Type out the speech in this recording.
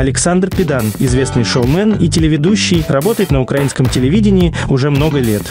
Александр Педан, известный шоумен и телеведущий, работает на украинском телевидении уже много лет.